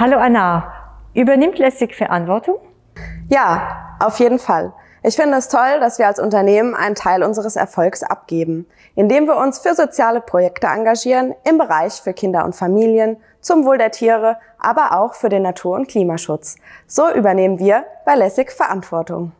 Hallo Anna, übernimmt Lässig Verantwortung? Ja, auf jeden Fall. Ich finde es toll, dass wir als Unternehmen einen Teil unseres Erfolgs abgeben, indem wir uns für soziale Projekte engagieren im Bereich für Kinder und Familien, zum Wohl der Tiere, aber auch für den Natur- und Klimaschutz. So übernehmen wir bei Lessig Verantwortung.